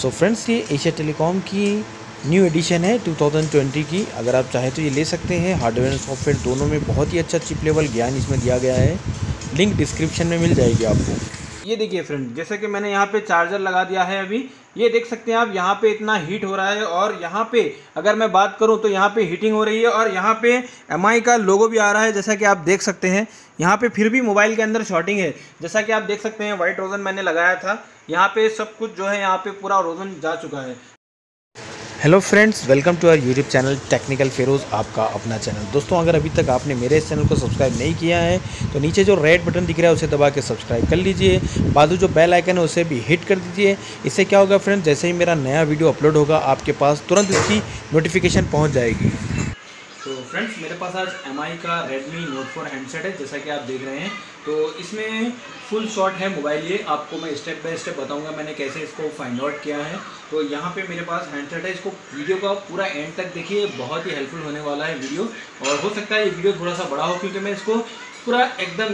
सो so friends ये Asia telecom की new edition है 2020 की। अगर आप चाहें तो ये ले सकते हैं। हार्डवेयर एंड सॉफ्टवेयर दोनों में बहुत ही अच्छा चिप लेवल ज्ञान इसमें दिया गया है। लिंक डिस्क्रिप्शन में मिल जाएगी आपको। ये देखिए फ्रेंड जैसे कि मैंने यहाँ पे चार्जर लगा दिया है अभी। ये देख सकते हैं आप, यहाँ पे इतना हीट हो रहा है और यहाँ पे अगर मैं बात करूँ तो यहाँ पे हीटिंग हो रही है और यहाँ पे एम का लोगो भी आ रहा है, जैसा कि आप देख सकते हैं। यहाँ पे फिर भी मोबाइल के अंदर शॉर्टिंग है। जैसा कि आप देख सकते हैं वाइट रोजन मैंने लगाया था। यहाँ पे सब कुछ जो है यहाँ पे पूरा रोजन जा चुका है। Hello friends welcome to our YouTube channel technical Feroz आपका अपना चैनल दोस्तों, अगर अभी तक आपने मेरे इस चैनल को सब्सक्राइब नहीं किया है तो नीचे जो रेड बटन दिख रहा है, उसे दबा के सब्सक्राइब कर लीजिए। बाजू जो बेल आइकन है, उसे भी हिट कर दीजिए। इससे क्या होगा फ्रेंड्स जैसे ही मेरा नया वीडियो अपलोड होगा, आपके पास तुरंत इसकी नोटिफिकेशन पहुँच जाएगी। तो फ्रेंड्स मेरे पास आज एमआई का Redmi Note 4 हैंडसेट है, जैसा कि आप देख रहे हैं। तो इसमें फुल शॉट है मोबाइल ये। आपको मैं स्टेप बाय स्टेप बताऊँगा मैंने कैसे इसको फाइंड आउट किया है। तो यहाँ पे मेरे पास हैंडसेट है। इसको वीडियो का पूरा एंड तक देखिए। बहुत ही हेल्पफुल होने वाला है वीडियो और हो सकता है ये वीडियो थोड़ा सा बड़ा हो, क्योंकि मैं इसको पूरा एकदम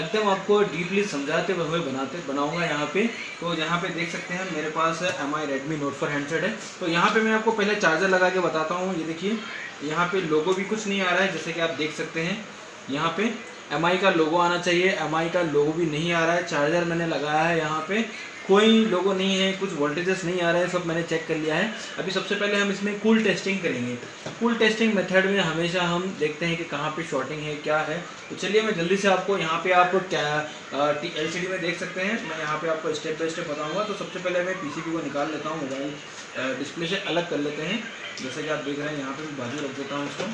एकदम आपको डीपली समझाते हुए बनाते, बनाऊँगा यहाँ पे। तो यहाँ पे देख सकते हैं, मेरे पास M I Redmi note four handset है। तो यहाँ पे मैं आपको पहले चार्जर लगा के बताता हूँ। ये देखिए यहाँ पे लोगो भी कुछ नहीं आ रहा है, जैसे कि आप देख सकते हैं। यहाँ पे MI का लोगो आना चाहिए। MI का लोगो भी नहीं आ रहा है। चार्जर मैंने लगाया है यहाँ पे। कोई लोगो नहीं है, कुछ वोल्टेजेस नहीं आ रहे हैं, सब मैंने चेक कर लिया है। अभी सबसे पहले हम इसमें कूल टेस्टिंग करेंगे। कूल टेस्टिंग मेथड में हमेशा हम देखते हैं कि कहाँ पे शॉर्टिंग है, क्या है। तो चलिए मैं जल्दी से आपको यहाँ पे आप क्या एल सी में देख सकते हैं। मैं यहाँ पे आपको स्टेप बाई स्टेप बताऊँगा। तो सबसे पहले मैं पी को निकाल लेता हूँ मोबाइल डिस्प्ले से अलग कर लेते हैं। जैसे कि आप देख रहे हैं, यहाँ पर बाजू रख देता हूँ इसको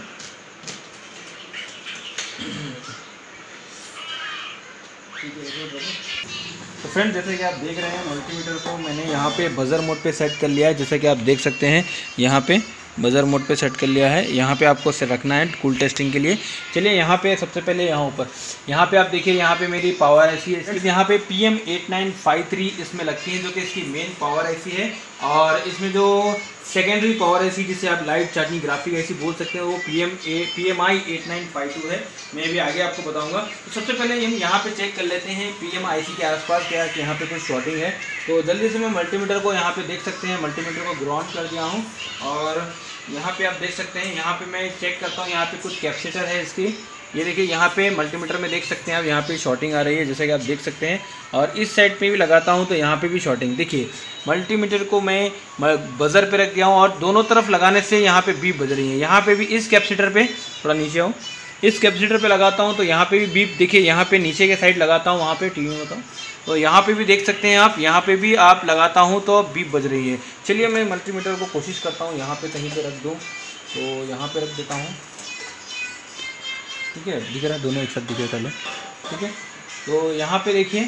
तो फ्रेंड जैसे कि आप देख रहे हैं मल्टीमीटर को मैंने यहाँ पे बज़र मोड पे सेट कर लिया है। जैसे कि आप देख सकते हैं, यहाँ पे बज़र मोड पे सेट कर लिया है। यहाँ पे आपको से रखना है कूल टेस्टिंग के लिए। चलिए, यहाँ पे सबसे पहले यहाँ ऊपर। यहाँ पे आप देखिए, यहाँ पे मेरी पावर ऐसी है। यहाँ पे पी एम इसमें लगती है, जो कि इसकी मेन पावर ऐसी है। और इसमें जो सेकेंडरी पावर ऐसी जिसे आप लाइट चार्जिंग ग्राफिक ऐसी बोल सकते हैं, वो P M A P M I eight nine five two है। मैं भी आगे आपको बताऊँगा। तो सबसे पहले हम यहाँ पे चेक कर लेते हैं पी एम आई सी के आसपास क्या कि यहाँ पे कुछ शॉर्टिंग है। तो जल्दी से मैं मल्टीमीटर को यहाँ पे देख सकते हैं। मल्टीमीटर को ग्राउंड कर दिया हूँ। और यहाँ पे आप देख सकते हैं, यहाँ पे मैं चेक करता हूँ, यहाँ पे कुछ कैप्सीटर है इसकी। ये देखिए यहाँ पे मल्टीमीटर में देख सकते हैं आप यहाँ पे शॉर्टिंग आ रही है जैसे कि आप देख सकते हैं और इस साइड पे भी लगाता हूँ तो यहाँ पे भी शॉर्टिंग देखिए मल्टीमीटर को मैं बज़र पे रख गया हूँ और दोनों तरफ़ लगाने से यहाँ पे बीप बज रही है यहाँ पे भी इस कैप्सीटर पे थोड़ा नीचे आऊँ इस कैप्सीटर पे लगाता हूँ तो यहाँ पे भी बीप देखिए यहाँ पे नीचे के साइड लगाता हूँ वहाँ पे टी में बताऊँ तो यहाँ पे भी देख सकते हैं आप यहाँ पे भी आप लगाता हूँ तो बीप बज रही है चलिए मैं मल्टीमीटर को कोशिश करता हूँ यहाँ पे कहीं पे रख दूँ तो यहाँ पे रख देता हूँ ठीक है दिख रहा है दोनों एक साथ दिख रहे पहले ठीक है तो यहाँ पे देखिए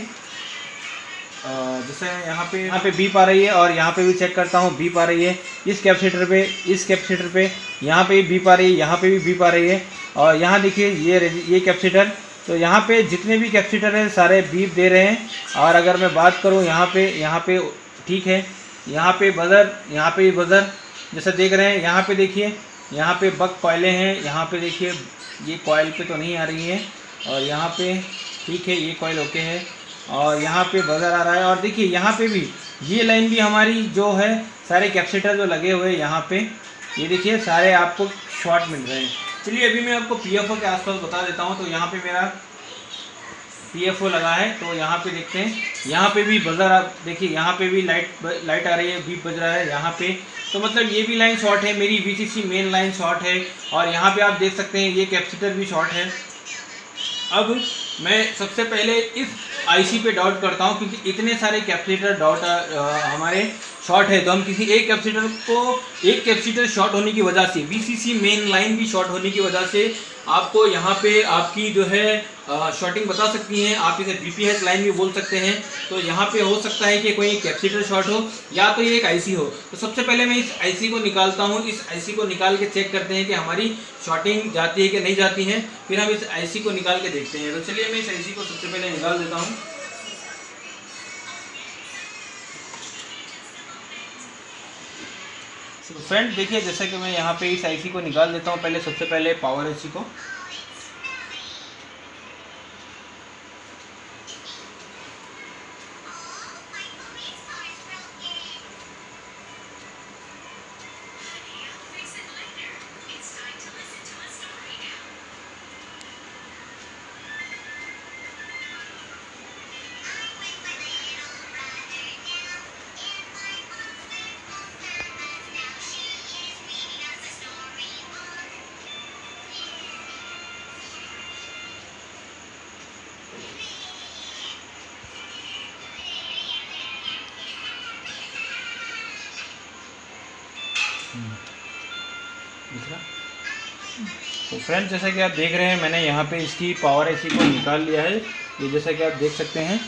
जैसे यहाँ पे यहाँ पे बीप आ रही है और यहाँ पे भी चेक करता हूँ बीप आ रही है इस कैपेसिटर पे इस कैपेसिटर पे यहाँ पे भी बीप आ रही है यहाँ पे भी बीप आ रही है और यहाँ देखिए ये ये कैपेसिटर तो यहाँ पे जितने भी कैपेसिटर हैं सारे बीप दे रहे हैं और अगर मैं बात करूँ यहाँ पे यहाँ पे ठीक है यहाँ पे बज़र यहाँ पे बज़र जैसे देख रहे हैं यहाँ पे देखिए यहाँ पे बक कॉयलें हैं यहाँ पे देखिए ये कॉयल पे तो नहीं आ रही है। और यहाँ पे, ठीक है, ये कॉयल ओके है। और यहाँ पे बजर आ रहा है। और देखिए, यहाँ पे भी, ये लाइन भी हमारी जो है, सारे कैप्सीटर जो लगे हुए हैं यहाँ पे, ये देखिए, सारे आपको शॉर्ट मिल रहे हैं। चलिए, अभी मैं आपको पीएफओ के आसपास बता देता हूँ। तो यहाँ पे मेरा पीएफओ लगा है। तो यहाँ पे देखते हैं। यहाँ पे भी बजर आप देखिए, यहाँ पे भी लाइट लाइट आ रही है बीप बज रहा है। यहाँ पे तो मतलब ये भी लाइन शॉर्ट है, मेरी वी मेन लाइन शॉर्ट है, और यहाँ पे आप देख सकते हैं ये कैपेसिटर भी शॉर्ट है। अब मैं सबसे पहले इस आईसी पे डाउट करता हूँ, क्योंकि इतने सारे कैपेसिटर डाउट हमारे शॉर्ट है तो हम किसी एक कैपेसिटर को एक कैपेसिटर शॉर्ट होने की वजह से वीसीसी मेन लाइन भी शॉर्ट होने की वजह से आपको यहाँ पे आपकी जो है शॉर्टिंग बता सकती हैं। आप इसे बी लाइन भी बोल सकते हैं। तो यहाँ पे हो सकता है कि कोई कैपेसिटर शॉर्ट हो, या तो ये एक आईसी हो। तो सबसे पहले मैं इस आईसी को निकालता हूँ। इस आईसी को निकाल के चेक करते हैं कि हमारी शॉर्टिंग जाती है कि नहीं जाती है। फिर हम इस आईसी को निकाल के देखते हैं। तो चलिए मैं इस आईसी को सबसे पहले निकाल देता हूँ। फ्रेंड देखिए, जैसे कि मैं यहाँ पे इस आईसी को निकाल देता हूँ, पहले सबसे पहले पावर आईसी को। फ्रेंड्स जैसा कि आप देख रहे हैं, मैंने यहाँ पे इसकी पावर एसी को निकाल लिया है। ये जैसा कि आप देख सकते हैं,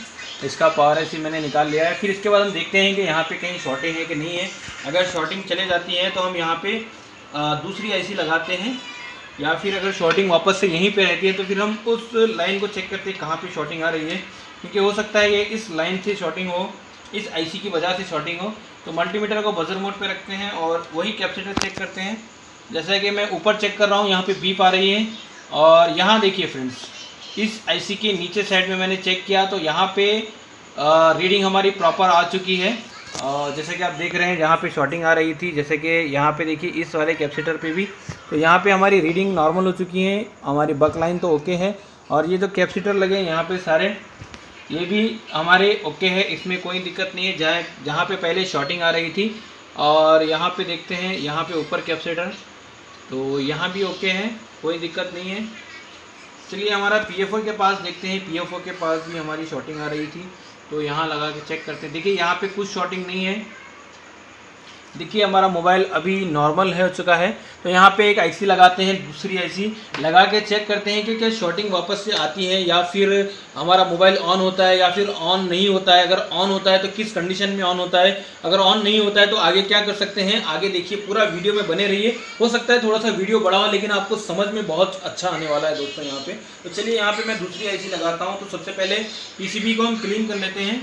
इसका पावर एसी मैंने निकाल लिया है। फिर इसके बाद हम देखते हैं कि यहाँ पे कहीं शॉर्टिंग है कि नहीं है। अगर शॉर्टिंग चले जाती है तो हम यहाँ पे दूसरी एसी लगाते हैं। या फिर अगर शॉर्टिंग वापस से यहीं पे रहती है तो फिर हम उस लाइन को चेक करते हैं कहाँ पे शॉर्टिंग आ रही है। क्योंकि हो सकता है ये इस लाइन से शॉर्टिंग हो, इस आईसी की वजह से शॉर्टिंग हो। तो मल्टीमीटर को बजर मोड पे रखते हैं और वही कैपेसिटर चेक करते हैं। जैसा कि मैं ऊपर चेक कर रहा हूँ, यहाँ पे बीप आ रही है। और यहाँ देखिए फ्रेंड्स इस आईसी के नीचे साइड में मैंने चेक किया तो यहाँ पे रीडिंग हमारी प्रॉपर आ चुकी है। और जैसे कि आप देख रहे हैं, जहाँ पे शॉर्टिंग आ रही थी, जैसे कि यहाँ पे देखिए इस वाले कैपेसिटर पे भी। तो यहाँ पे हमारी रीडिंग नॉर्मल हो चुकी है, हमारी बक लाइन तो ओके है। और ये जो तो कैपेसिटर लगे हैं, यहाँ पे सारे, ये भी हमारे ओके है, इसमें कोई दिक्कत नहीं है। जहाँ जहाँ पे पहले शॉर्टिंग आ रही थी, और यहाँ पे देखते हैं, यहाँ पे ऊपर कैपेसिटर तो यहाँ भी ओके है, कोई दिक्कत नहीं है। चलिए हमारा पीएफओ के पास देखते हैं। पीएफओ के पास भी हमारी शॉटिंग आ रही थी तो यहाँ लगा के चेक करते हैं। देखिए, यहाँ पे कुछ शॉटिंग नहीं है। देखिए, हमारा मोबाइल अभी नॉर्मल है, हो चुका है। तो यहाँ पे एक आईसी लगाते हैं, दूसरी आईसी लगा के चेक करते हैं कि क्या शॉर्टिंग वापस से आती है या फिर हमारा मोबाइल ऑन होता है या फिर ऑन नहीं होता है। अगर ऑन होता है तो किस कंडीशन में ऑन होता है? अगर ऑन नहीं होता है तो आगे क्या कर सकते हैं? आगे देखिए, पूरा वीडियो में बने रहिए। हो सकता है थोड़ा सा वीडियो बड़ा हो लेकिन आपको समझ में बहुत अच्छा आने वाला है दोस्तों यहाँ पे। तो चलिए, यहाँ पे मैं दूसरी आईसी लगाता हूँ। तो सबसे पहले पी को हम क्लीन कर लेते हैं।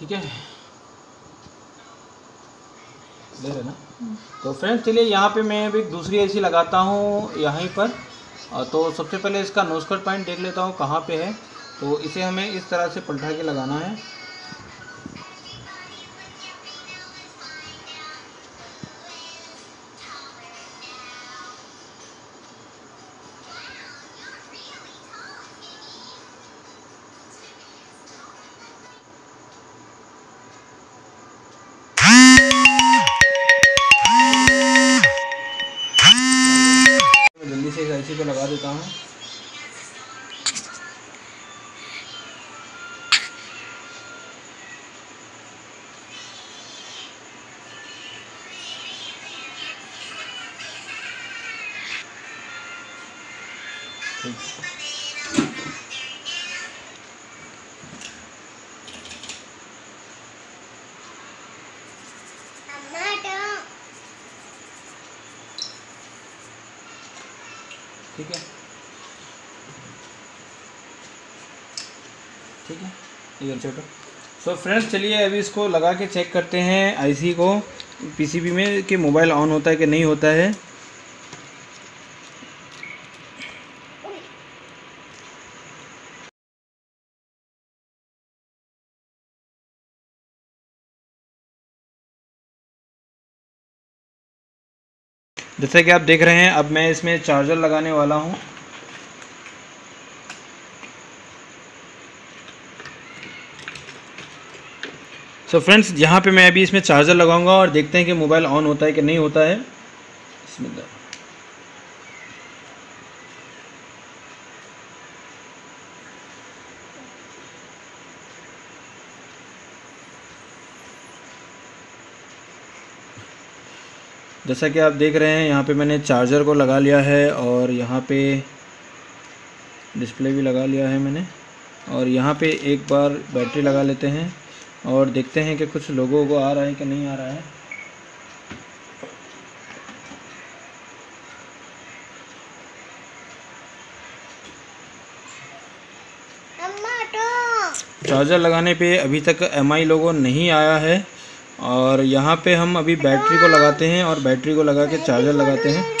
ठीक है? ले रहे ना तो फ्रेंड्स चलिए यहाँ पे मैं अभी दूसरी एसी लगाता हूँ यहीं पर। तो सबसे पहले इसका नोस्कट पॉइंट देख लेता हूँ कहाँ पे है। तो इसे हमें इस तरह से पलटा के लगाना है। पे लगा देता है ठीक छोटो सो फ्रेंड्स चलिए अभी इसको लगा के चेक करते हैं आईसी को। पीसीबी में कि मोबाइल ऑन होता है कि नहीं होता है। जैसे कि आप देख रहे हैं, अब मैं इसमें चार्जर लगाने वाला हूँ। सो फ्रेंड्स यहाँ पे मैं अभी इसमें चार्जर लगाऊँगा और देखते हैं कि मोबाइल ऑन होता है कि नहीं होता है। इसमें जैसा कि आप देख रहे हैं, यहाँ पे मैंने चार्जर को लगा लिया है और यहाँ पे डिस्प्ले भी लगा लिया है मैंने। और यहाँ पे एक बार बैटरी लगा लेते हैं। और देखते हैं कि कुछ लोगों को आ रहा है कि नहीं आ रहा है। चार्जर लगाने पे अभी तक एम आई लोगों नहीं आया है और यहाँ पे हम अभी बैटरी को लगाते हैं और बैटरी को लगा के चार्जर लगाते हैं।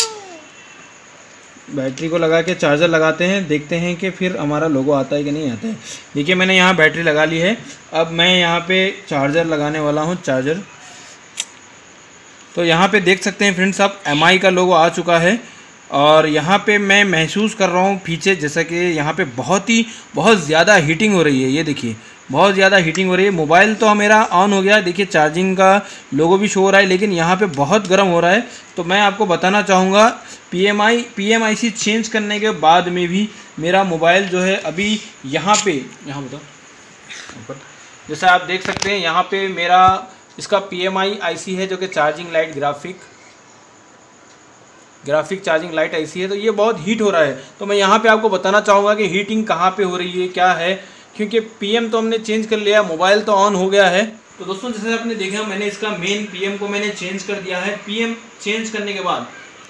बैटरी को लगा के चार्जर लगाते हैं, देखते हैं कि फिर हमारा लोगो आता है कि नहीं आता है। देखिए, मैंने यहाँ बैटरी लगा ली है। अब मैं यहाँ पे चार्जर लगाने वाला हूँ, चार्जर। तो यहाँ पे देख सकते हैं फ्रेंड्स आप एम का लोगो आ चुका है। और यहाँ पे मैं महसूस कर रहा हूँ पीछे, जैसा कि यहाँ पे बहुत ही, बहुत ज़्यादा हीटिंग हो रही है। ये देखिए बहुत ज़्यादा हीटिंग हो रही है। मोबाइल तो मेरा ऑन हो गया। देखिए चार्जिंग का लोगो भी शो हो रहा है, लेकिन यहाँ पे बहुत गर्म हो रहा है। तो मैं आपको बताना चाहूँगा P M I P M I C change करने के बाद में भी मेरा मोबाइल जो है अभी यहाँ पे, यहाँ बताओ जैसा आप देख सकते हैं, यहाँ पे मेरा इसका पी एम आई आई सी है, जो कि charging light graphic graphic charging light ऐसी है। तो ये बहुत हीट हो रहा है। तो मैं यहाँ पे आपको बताना चाहूँगा कि हीटिंग कहाँ पे हो रही है, क्या है। क्योंकि पीएम तो हमने चेंज कर लिया मोबाइल तो ऑन हो गया है। तो दोस्तों, जैसे आपने देखा, मैंने इसका मेन पीएम को मैंने चेंज कर दिया है। पीएम चेंज करने के बाद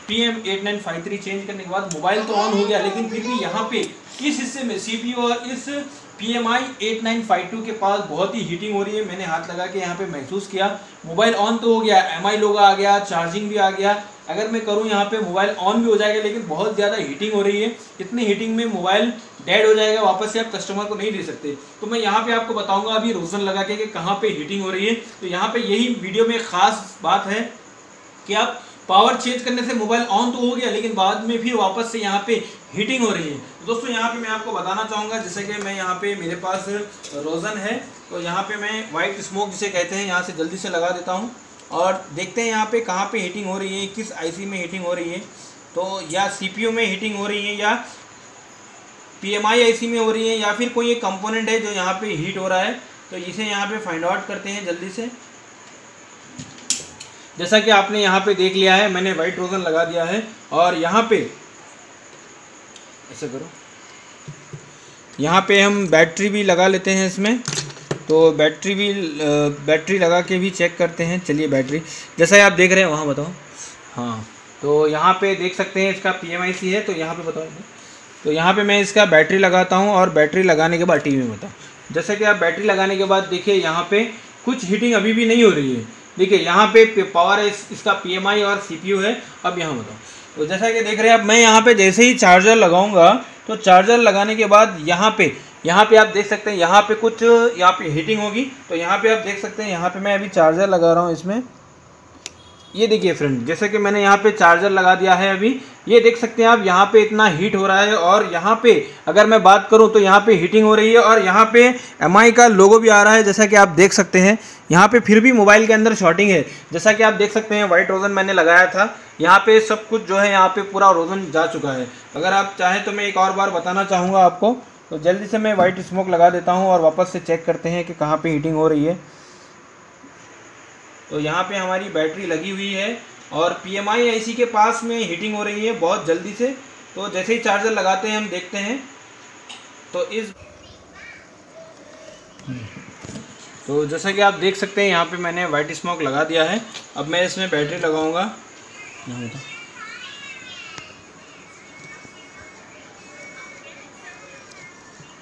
P M eight nine five three change करने के बाद मोबाइल तो ऑन हो गया, लेकिन फिर भी यहाँ पे इस हिस्से में सी और इस P M I eight nine five two के पास बहुत ही हीटिंग हो रही है। मैंने हाथ लगा के यहाँ पे महसूस किया। मोबाइल ऑन तो हो गया एम आई लोग आ गया चार्जिंग भी आ गया। अगर मैं करूँ यहाँ पे मोबाइल ऑन भी हो जाएगा, लेकिन बहुत ज़्यादा हीटिंग हो रही है। इतनी हीटिंग में मोबाइल डेड हो जाएगा, वापस से आप कस्टमर को नहीं दे सकते। तो मैं यहाँ पे आपको बताऊँगा अभी रोजन लगा के कि कहाँ पे हीटिंग हो रही है। तो यहाँ पे यही वीडियो में खास बात है कि आप पावर चेंज करने से मोबाइल ऑन तो हो गया, लेकिन बाद में फिर वापस से यहाँ पे हीटिंग हो रही है। तो दोस्तों, यहाँ पे मैं आपको बताना चाहूँगा, जैसे कि मैं यहाँ पे, मेरे पास रोज़न है तो यहाँ पे मैं वाइट स्मोक जिसे कहते हैं, यहाँ से जल्दी से लगा देता हूँ। और देखते हैं यहाँ पे कहाँ पे हीटिंग हो रही है, किस आईसी में हीटिंग हो रही है। तो या सीपीयू में हीटिंग हो रही है, या पीएमआई आईसी में हो रही है, या फिर कोई एक कंपोनेंट है जो यहाँ पे हीट हो रहा है। तो इसे यहाँ पे फाइंड आउट करते हैं जल्दी से। जैसा कि आपने यहाँ पे देख लिया है, मैंने वाइट रोजन लगा दिया है और यहाँ पे, ऐसे करो। यहाँ पे हम बैटरी भी लगा लेते हैं इसमें। तो बैटरी भी बैटरी लगा के भी चेक करते हैं। चलिए बैटरी जैसा आप देख रहे हैं, वहाँ बताओ। हाँ तो यहाँ पे देख सकते हैं इसका पीएमआईसी है तो यहाँ पे बताओ तो यहाँ पे मैं इसका बैटरी लगाता हूँ और बैटरी लगाने के बाद टी वी में बताओ जैसे कि आप बैटरी लगाने के बाद देखिए, यहाँ पे कुछ हीटिंग अभी भी नहीं हो रही है। देखिए, यहाँ पे पावर है इसका पीएमआई और सीपीयू है। अब यहाँ बताओ। तो जैसा कि देख रहे हैं अब मैं यहाँ पे जैसे ही चार्जर लगाऊँगा तो चार्जर लगाने के बाद यहाँ पे यहाँ पे आप देख सकते हैं, यहाँ पे कुछ, यहाँ पे हीटिंग होगी। तो यहाँ पे आप देख सकते हैं, यहाँ पे मैं अभी चार्जर लगा रहा हूँ इसमें। ये देखिए फ्रेंड जैसे कि मैंने यहाँ पे चार्जर लगा दिया है अभी, ये देख सकते हैं आप, यहाँ पे इतना हीट हो रहा है और यहाँ पे अगर मैं बात करूँ तो यहाँ पे हीटिंग हो रही है और यहाँ पे एमआई का लोगो भी आ रहा है, जैसा कि आप देख सकते हैं। यहाँ पे फिर भी मोबाइल के अंदर शॉर्टिंग है। जैसा कि आप देख सकते हैं वाइट रोजन मैंने लगाया था। यहाँ पे सब कुछ जो है, यहाँ पे पूरा रोजन जा चुका है। अगर आप चाहें तो मैं एक और बार बताना चाहूँगा आपको तो जल्दी से मैं वाइट स्मोक लगा देता हूँ और वापस से चेक करते हैं कि कहाँ पर हीटिंग हो रही है। तो यहाँ पे हमारी बैटरी लगी हुई है और पी एम आई के पास में हीटिंग हो रही है बहुत जल्दी से। तो जैसे ही चार्जर लगाते हैं, हम देखते हैं। तो इस तो जैसा कि आप देख सकते हैं, यहाँ पे मैंने वाइट स्मोक लगा दिया है। अब मैं इसमें बैटरी लगाऊँगा।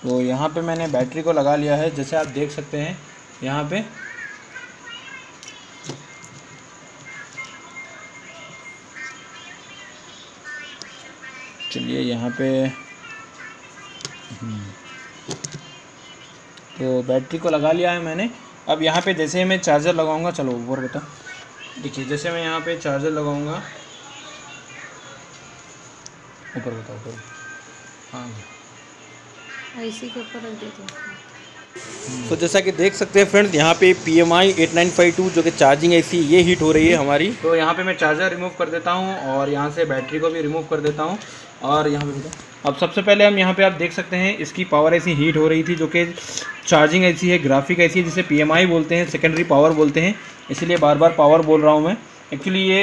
तो यहाँ पे मैंने बैटरी को लगा लिया है, जैसे आप देख सकते हैं, यहाँ पे। चलिए यहाँ पे हम्म, तो बैटरी को लगा लिया है मैंने। अब यहाँ पे जैसे मैं चार्जर लगाऊँगा चलो ऊपर बता देखिए जैसे मैं यहाँ पे चार्जर लगाऊँगा ऊपर बताओ ऊपर। हाँ इसी के ऊपर रख देते तो जैसा कि देख सकते हैं फ्रेंड्स यहाँ पे P M I eight nine five two जो कि चार्जिंग ऐसी ये हीट हो रही है हमारी। तो यहाँ पे मैं चार्जर रिमूव कर देता हूँ और यहाँ से बैटरी को भी रिमूव कर देता हूँ। और यहाँ पे अब सबसे पहले हम यहाँ पे आप देख सकते हैं, इसकी पावर ऐसी हीट हो रही थी जो कि चार्जिंग ऐसी है ग्राफिक ऐसी है, जिसे पीएमआई बोलते हैं सेकेंडरी पावर बोलते हैं। इसीलिए बार बार पावर बोल रहा हूँ मैं। एक्चुअली ये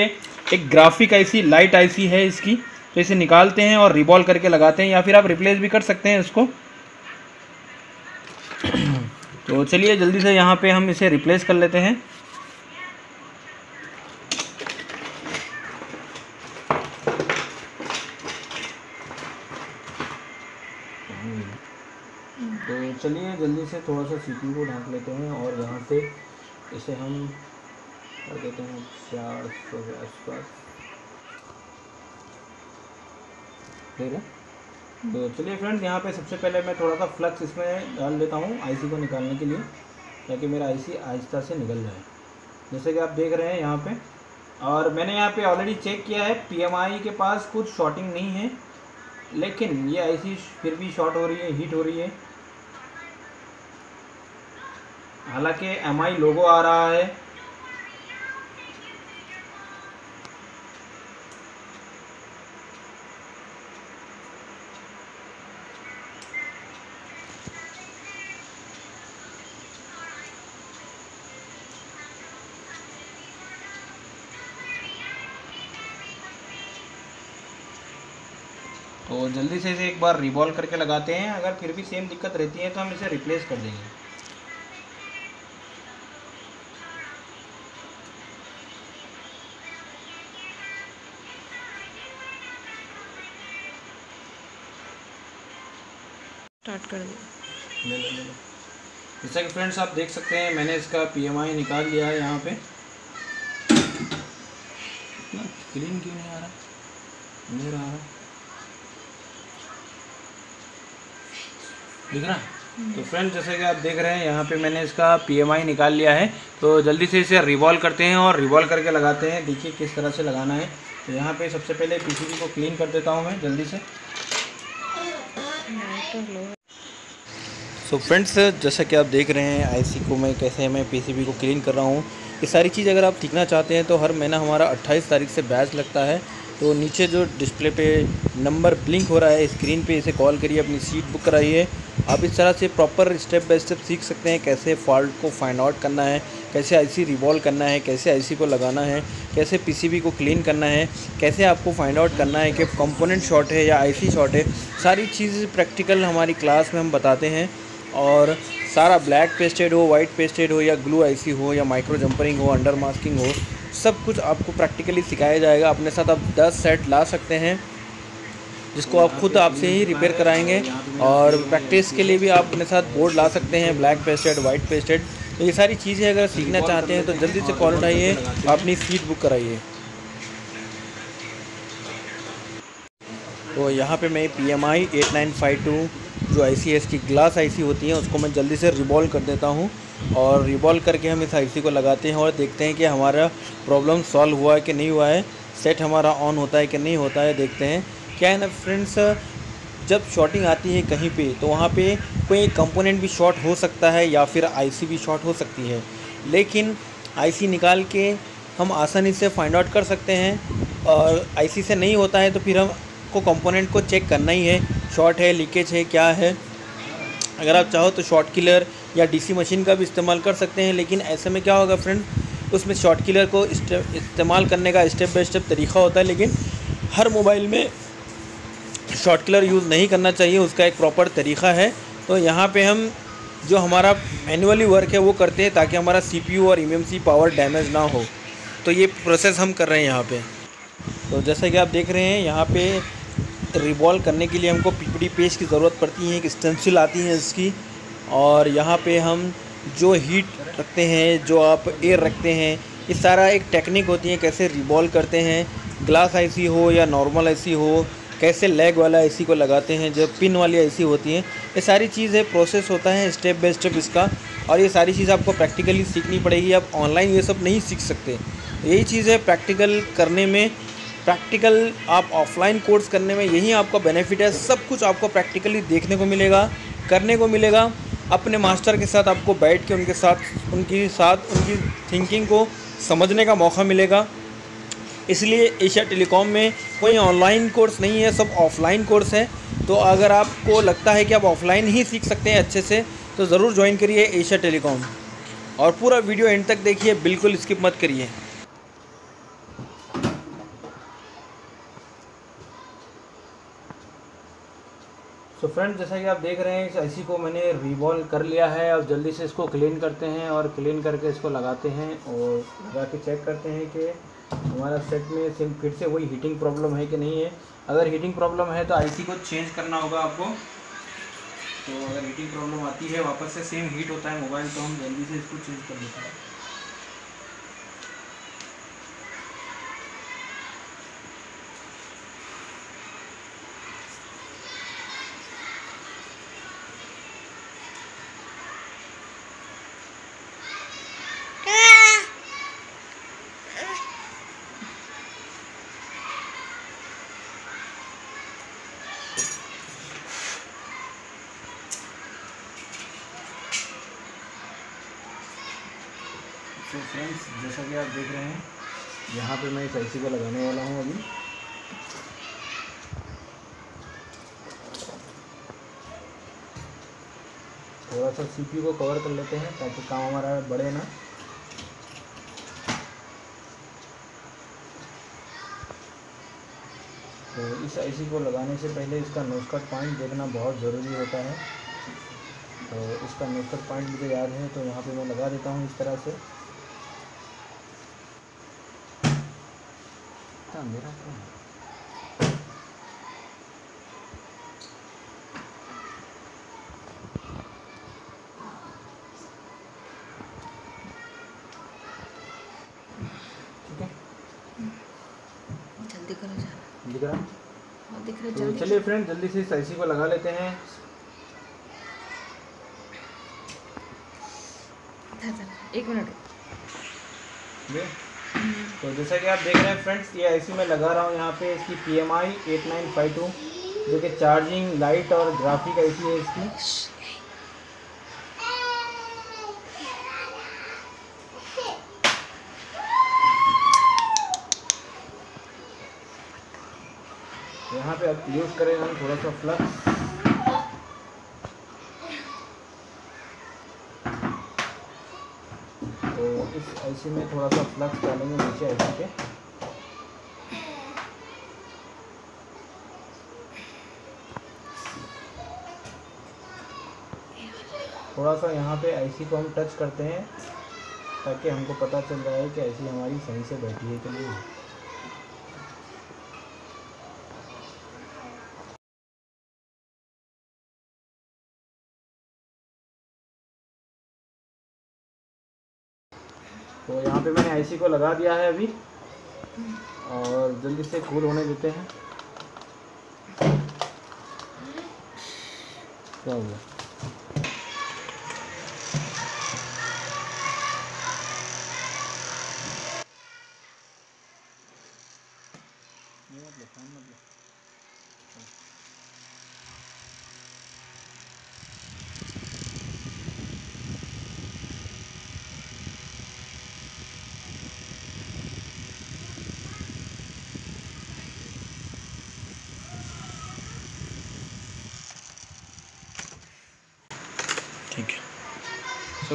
एक ग्राफिक ऐसी लाइट ऐसी है इसकी। तो इसे निकालते हैं और रिबॉल करके लगाते हैं या फिर आप रिप्लेस भी कर सकते हैं इसको। तो चलिए जल्दी से यहाँ पे हम इसे रिप्लेस कर लेते हैं तो चलिए जल्दी से थोड़ा सा सीपीयू को ढांक लेते हैं और यहाँ से इसे हम कर देते हैं चार सौ के आसपास। ठीक है? तो चलिए फ्रेंड यहाँ पे सबसे पहले मैं थोड़ा सा फ्लक्स इसमें डाल देता हूँ आईसी को निकालने के लिए, ताकि मेरा आईसी आहिस्ता से निकल जाए। जैसे कि आप देख रहे हैं यहाँ पे, और मैंने यहाँ पे ऑलरेडी चेक किया है पीएमआई के पास कुछ शॉर्टिंग नहीं है, लेकिन ये आईसी फिर भी शॉर्ट हो रही है हीट हो रही है। हालाँकि एम आई लोगो आ रहा है। तो जल्दी से इसे एक बार रिवॉल्व करके लगाते हैं। अगर फिर भी सेम दिक्कत रहती है तो हम इसे रिप्लेस कर देंगे। स्टार्ट कर दो ले लो ले लो। जैसा कि फ्रेंड्स आप देख सकते हैं मैंने इसका पीएमआई निकाल लिया है यहाँ पे। इतना क्लीन क्यों नहीं आ रहा? नहीं रहा है। दिख रहा तो फ्रेंड्स जैसे कि आप देख रहे हैं यहाँ पे मैंने इसका पीएमआई निकाल लिया है। तो जल्दी से इसे रिवॉल्व करते हैं और रिवॉल्व करके लगाते हैं। देखिए किस तरह से लगाना है। तो यहाँ पे सबसे पहले पीसीबी को क्लीन कर देता हूँ मैं जल्दी से। सो फ्रेंड्स जैसा कि आप देख रहे हैं आईसी को मैं कैसे मैं पीसीबी को क्लीन कर रहा हूँ, ये सारी चीज़ अगर आप सीखना चाहते हैं तो हर महीना हमारा 28 तारीख से बैच लगता है। तो नीचे जो डिस्प्ले पे नंबर ब्लिंक हो रहा है स्क्रीन पे इसे कॉल करिए, अपनी सीट बुक कराइए। आप इस तरह से प्रॉपर स्टेप बाय स्टेप सीख सकते हैं, कैसे फॉल्ट को फाइंड आउट करना है, कैसे आईसी रिवॉल्व करना है, कैसे आईसी को लगाना है, कैसे पीसीबी को क्लीन करना है, कैसे आपको फाइंड आउट करना है कि कंपोनेंट शॉर्ट है या आईसी शॉर्ट है। सारी चीज़ प्रैक्टिकल हमारी क्लास में हम बताते हैं। और सारा ब्लैक पेस्टेड हो वाइट पेस्टेड हो, या ग्लू आईसी हो, या माइक्रो जंपरिंग हो अंडर मास्किंग हो, सब कुछ आपको प्रैक्टिकली सिखाया जाएगा। अपने साथ आप 10 सेट ला सकते हैं, जिसको आप खुद आपसे ही रिपेयर कराएँगे। और प्रैक्टिस के लिए भी आप अपने साथ बोर्ड ला सकते हैं ब्लैक पेस्टेड वाइट पेस्टेड तो ये सारी चीज़ें अगर सीखना चाहते हैं तो जल्दी से कॉल उठाइए, अपनी सीट बुक कराइए। तो यहाँ पे मैं P M I eight nine five two जो आई सी एस की ग्लास आई सी होती है, उसको मैं जल्दी से रिवॉल्व कर देता हूँ। और रिवॉल्व करके हम इस आई सी को लगाते हैं और देखते हैं कि हमारा प्रॉब्लम सॉल्व हुआ है कि नहीं हुआ है सेट हमारा ऑन होता है कि नहीं होता है, देखते हैं। क्या है ना फ्रेंड्स जब शॉर्टिंग आती है कहीं पे तो वहाँ पे कोई कंपोनेंट भी शॉर्ट हो सकता है या फिर आईसी भी शॉर्ट हो सकती है। लेकिन आईसी निकाल के हम आसानी से फाइंड आउट कर सकते हैं, और आईसी से नहीं होता है तो फिर हम को कंपोनेंट को चेक करना ही है शॉर्ट है लीकेज है, क्या है। अगर आप चाहो तो शॉर्ट किलर या डीसी मशीन का भी इस्तेमाल कर सकते हैं, लेकिन ऐसे में क्या होगा फ्रेंड उसमें शॉर्ट किलर को इस्तेमाल करने का स्टेप बाय स्टेप तरीका होता है, लेकिन हर मोबाइल में शॉर्ट किलर यूज़ नहीं करना चाहिए, उसका एक प्रॉपर तरीका है। तो यहाँ पे हम जो हमारा मैनुअली वर्क है, वो करते हैं ताकि हमारा सीपीयू और ईएमसी पावर डैमेज ना हो। तो ये प्रोसेस हम कर रहे हैं यहाँ पे। तो जैसा कि आप देख रहे हैं, यहाँ पे रिवॉल्व करने के लिए हमको पीपीडी पेज की ज़रूरत पड़ती है, एक स्टेंसिल आती है इसकी। और यहाँ पे हम जो हीट रखते हैं, जो आप एयर रखते हैं, ये सारा एक टेक्निक होती है कैसे रिवॉल्व करते हैं। ग्लास आईसी हो या नॉर्मल आईसी हो, कैसे लेग वाला आईसी को लगाते हैं, जो पिन वाली आईसी होती है, ये सारी चीज़ है प्रोसेस होता है स्टेप बाय स्टेप इसका। और ये सारी चीज़ आपको प्रैक्टिकली सीखनी पड़ेगी, आप ऑनलाइन ये सब नहीं सीख सकते। यही चीज़ है प्रैक्टिकल करने में। प्रैक्टिकल आप ऑफलाइन कोर्स करने में यही आपका बेनिफिट है। सब कुछ आपको प्रैक्टिकली देखने को मिलेगा, करने को मिलेगा। अपने मास्टर के साथ आपको बैठ के, उनके साथ, उनकी साथ, उनकी थिंकिंग को समझने का मौका मिलेगा। इसलिए एशिया टेलीकॉम में कोई ऑनलाइन कोर्स नहीं है, सब ऑफलाइन कोर्स है। तो अगर आपको लगता है कि आप ऑफलाइन ही सीख सकते हैं अच्छे से तो ज़रूर ज्वाइन करिए एशिया टेलीकॉम। और पूरा वीडियो एंड तक देखिए, बिल्कुल स्किप मत करिए। सो फ्रेंड जैसा कि आप देख रहे हैं, इस ऐसी को मैंने रिवॉल्व कर लिया है। अब जल्दी से इसको क्लीन करते हैं और क्लीन करके इसको लगाते हैं और लगा के चेक करते हैं कि हमारा सेट में सिम फिर से वही हीटिंग प्रॉब्लम है कि नहीं है। अगर हीटिंग प्रॉब्लम है तो आईसी को चेंज करना होगा आपको। तो अगर हीटिंग प्रॉब्लम आती है, वापस से सेम हीट होता है मोबाइल तो हम जल्दी से इसको चेंज कर देते हैं। तो फ्रेंड्स जैसा कि आप देख रहे हैं, यहाँ पे मैं इस ऐसी को लगाने वाला हूँ अभी। थोड़ा सा सीपीयू को कवर कर लेते हैं, ताकि काम हमारा बढ़े ना। तो इस आईसी को लगाने से पहले इसका नोस्कट पॉइंट देखना बहुत ज़रूरी होता है। तो इसका नोस्कट पॉइंट मुझे याद है तो यहाँ पे मैं लगा देता हूँ इस तरह से। मेरा क्या है दिख रहा दिख रहा तो चलिए फ्रेंड जल्दी से इस को लगा लेते हैं। एक मिनट। तो जैसा कि आप देख रहे हैं फ्रेंड्स, ये ऐसी मैं लगा रहा हूँ यहाँ पे इसकी पी एम जो कि चार्जिंग लाइट और ग्राफिक ऐसी है इसकी। यहाँ पे अब यूज़ करेंगे हम थोड़ा सा फ्लक्स तो इस में थोड़ा सा फ्लक्स डालेंगे नीचे ऐसे के थोड़ा सा यहाँ पे आईसी को हम टच करते हैं, ताकि हमको पता चल जाए कि आईसी हमारी सही से बैठी है कि नहीं। पे मैंने आईसी को लगा दिया है अभी। और जल्दी से कूल होने देते हैं। क्या हो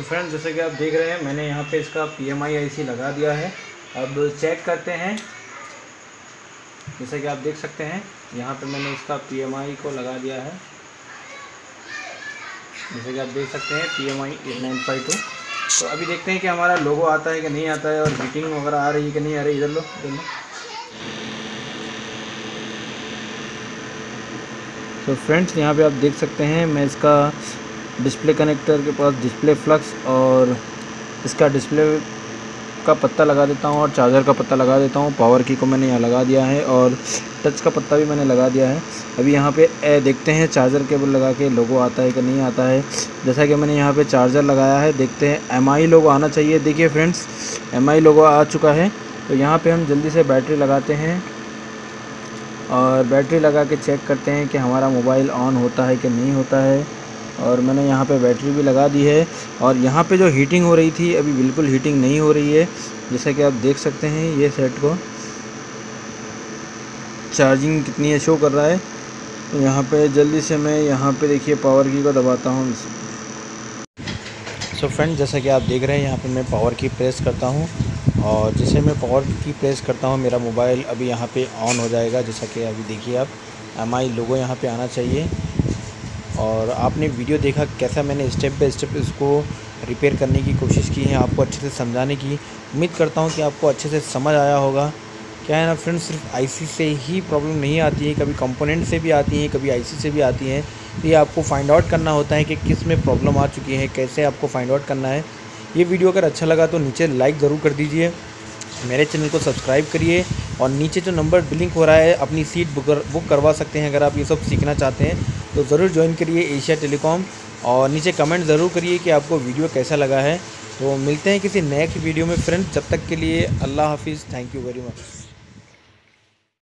सो फ्रेंड्स जैसे कि आप देख रहे हैं, मैंने यहाँ पे इसका पी एम आई आई लगा दिया है। अब चेक करते हैं। जैसे कि आप देख सकते हैं, यहाँ पे मैंने इसका पी एम आई को लगा दिया है। जैसे कि आप देख सकते हैं P M I eight nine five तो अभी देखते हैं कि हमारा लोगो आता है कि नहीं आता है और हीटिंग वगैरह आ रही है कि नहीं आ रही इधर लो इधर लो। तो फ्रेंड्स यहाँ पे आप देख सकते हैं, मैं इसका डिस्प्ले कनेक्टर के पास डिस्प्ले फ्लक्स और इसका डिस्प्ले का पत्ता लगा देता हूँ और चार्जर का पत्ता लगा देता हूँ। पावर की को मैंने यहाँ लगा दिया है और टच का पत्ता भी मैंने लगा दिया है। अभी यहाँ पे ए, देखते हैं चार्जर केबल लगा के लोगो आता है कि नहीं आता है। जैसा कि मैंने यहाँ पे चार्जर लगाया है देखते हैं। एम आई लोगो आना चाहिए। देखिए फ्रेंड्स एम आई लोगो आ चुका है। तो यहाँ पर हम जल्दी से बैटरी लगाते हैं और बैटरी लगा के चेक करते हैं कि हमारा मोबाइल ऑन होता है कि नहीं होता है। और मैंने यहाँ पे बैटरी भी लगा दी है और यहाँ पे जो हीटिंग हो रही थी, अभी बिल्कुल हीटिंग नहीं हो रही है। जैसा कि आप देख सकते हैं, ये सेट को चार्जिंग कितनी है शो कर रहा है। तो यहाँ पे जल्दी से मैं यहाँ पे देखिए पावर की को दबाता हूँ। सो फ्रेंड जैसा कि आप देख रहे हैं, यहाँ पे मैं पावर की प्रेस करता हूँ। और जैसे मैं पावर की प्रेस करता हूँ, मेरा मोबाइल अभी यहाँ पे ऑन हो जाएगा, जैसा कि अभी देखिए आप। एम आई लोगो यहाँ पे आना चाहिए? और आपने वीडियो देखा कैसा मैंने स्टेप बाय स्टेप इसको रिपेयर करने की कोशिश की है, आपको अच्छे से समझाने की। उम्मीद करता हूँ कि आपको अच्छे से समझ आया होगा। क्या है ना फ्रेंड्स सिर्फ़ आईसी से ही प्रॉब्लम नहीं आती है, कभी कंपोनेंट से भी आती है, कभी आईसी से भी आती है। तो ये आपको फाइंड आउट करना होता है कि किसमें प्रॉब्लम आ चुकी है, कैसे आपको फाइंड आउट करना है। ये वीडियो अगर अच्छा लगा तो नीचे लाइक ज़रूर कर दीजिए। मेरे चैनल को सब्सक्राइब करिए और नीचे जो नंबर लिंक हो रहा है, अपनी सीट बुक करवा सकते हैं अगर आप ये सब सीखना चाहते हैं तो ज़रूर ज्वाइन करिए एशिया टेलीकॉम और नीचे कमेंट ज़रूर करिए कि आपको वीडियो कैसा लगा है। तो मिलते हैं किसी नेक्स्ट वीडियो में फ्रेंड्स जब तक के लिए अल्लाह हाफिज़। Thank you very much